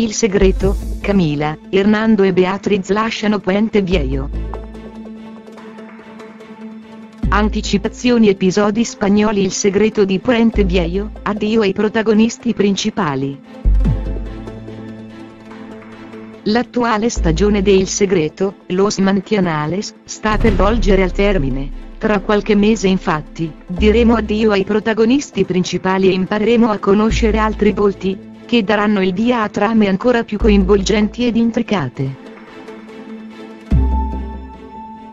Il segreto, Camila, Hernando e Beatriz lasciano Puente Viejo. Anticipazioni episodi spagnoli Il segreto di Puente Viejo, addio ai protagonisti principali. L'attuale stagione de Il segreto, Los Mantianales, sta per volgere al termine. Tra qualche mese infatti, diremo addio ai protagonisti principali e impareremo a conoscere altri volti, che daranno il via a trame ancora più coinvolgenti ed intricate.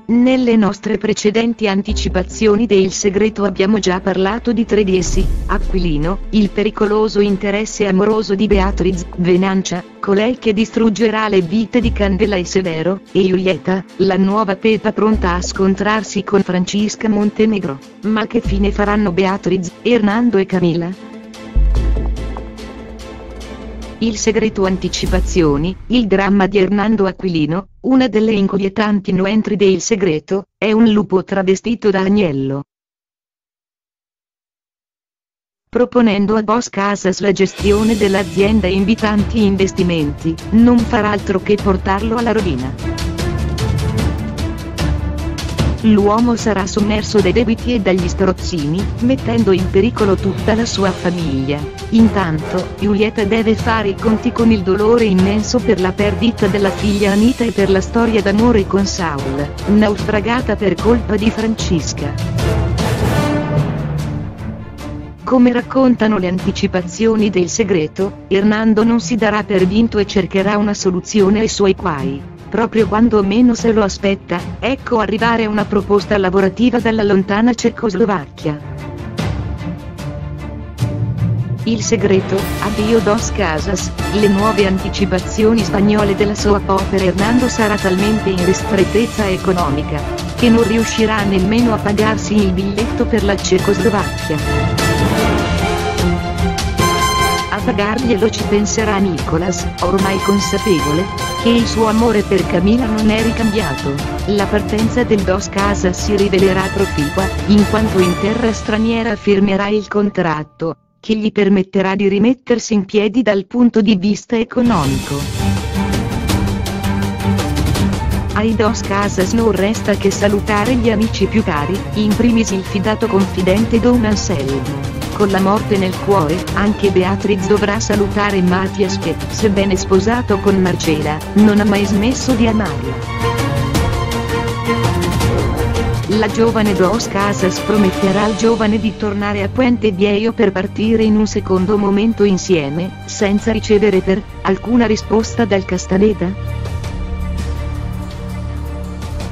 Nelle nostre precedenti anticipazioni de Il segreto abbiamo già parlato di tre di essi, Aquilino, il pericoloso interesse amoroso di Beatriz, Venancia, colei che distruggerà le vite di Candela e Severo, e Julieta, la nuova Pepa pronta a scontrarsi con Francisca Montenegro. Ma che fine faranno Beatriz, Hernando e Camilla? Il segreto anticipazioni, il dramma di Hernando Aquilino, una delle inquietanti nuentri del segreto, è un lupo travestito da agnello. Proponendo a Boss Casas la gestione dell'azienda e invitanti investimenti, non farà altro che portarlo alla rovina l'uomo sarà sommerso dai debiti e dagli strozzini, mettendo in pericolo tutta la sua famiglia. Intanto, Julieta deve fare i conti con il dolore immenso per la perdita della figlia Anita e per la storia d'amore con Saul, naufragata per colpa di Francisca. Come raccontano le anticipazioni del segreto, Hernando non si darà per vinto e cercherà una soluzione ai suoi guai proprio quando meno se lo aspetta, ecco arrivare una proposta lavorativa dalla lontana Cecoslovacchia. Il segreto, addio dos casas, le nuove anticipazioni spagnole della sua opera Hernando sarà talmente in ristrettezza economica, che non riuscirà nemmeno a pagarsi il biglietto per la Cecoslovacchia pagarglielo ci penserà Nicholas, ormai consapevole, che il suo amore per Camila non è ricambiato. La partenza del Dos Casa si rivelerà proficua, in quanto in terra straniera firmerà il contratto, che gli permetterà di rimettersi in piedi dal punto di vista economico. Ai Dos Casas non resta che salutare gli amici più cari, in primis il fidato confidente Don Anselmo. Con la morte nel cuore, anche Beatriz dovrà salutare Mattias che, sebbene sposato con Marcela, non ha mai smesso di amarla. La giovane Dos Casas prometterà al giovane di tornare a Puente Viejo per partire in un secondo momento insieme, senza ricevere per alcuna risposta dal Castaneda?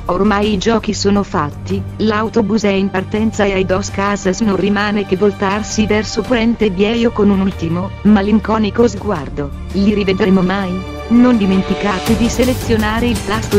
Ormai i giochi sono fatti, l'autobus è in partenza e ai Dos Casas non rimane che voltarsi verso Puente Viejo con un ultimo, malinconico sguardo. Li rivedremo mai? Non dimenticate di selezionare il tasto